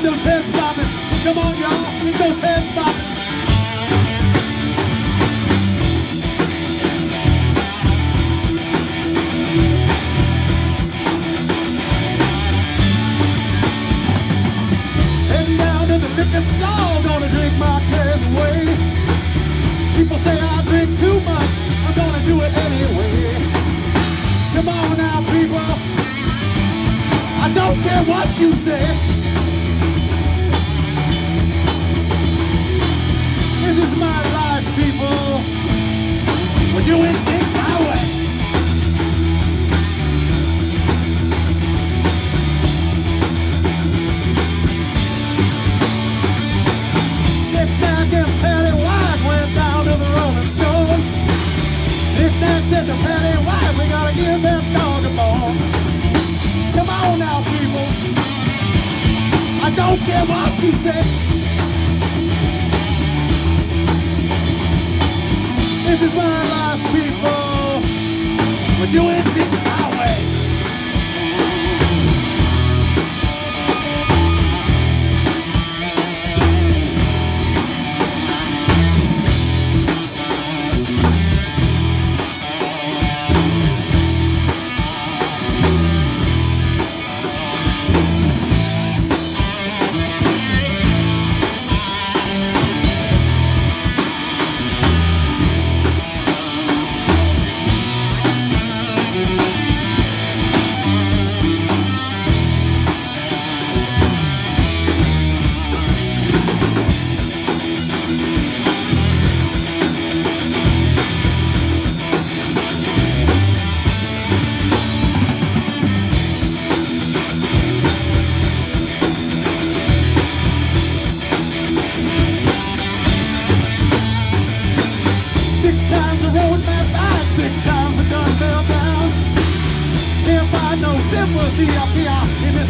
Those heads bobbing. Come on, y'all. Those heads bobbing. Down to the liquor store, gonna drink my away. People say I drink too much, I'm gonna do it anyway. Come on now, people. I don't care what you say. Is my life, people. We're doing things my way. Nick Nack and Patty White went down to the Rolling Stones. Nick Nack said to Patty White, we gotta give that dog a bone. Come on now, people. I don't care what you say. This is my life, people. We're doing Six times I rode my bike, six times I done fell down. Can't find no sympathy here in this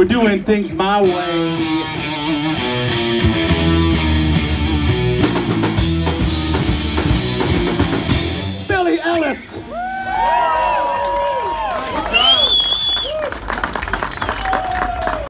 We're doing things my way.